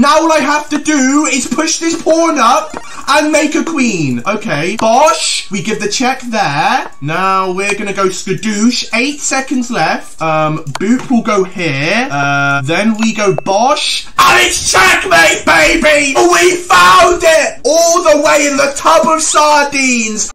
Now all I have to do is push this pawn up and make a queen. Okay, bosh. We give the check there. Now we're gonna go skadoosh. Eight seconds left. Um, boop will go here. Uh, then we go bosh. And it's checkmate, baby! We found it! All the way in the tub of sardines.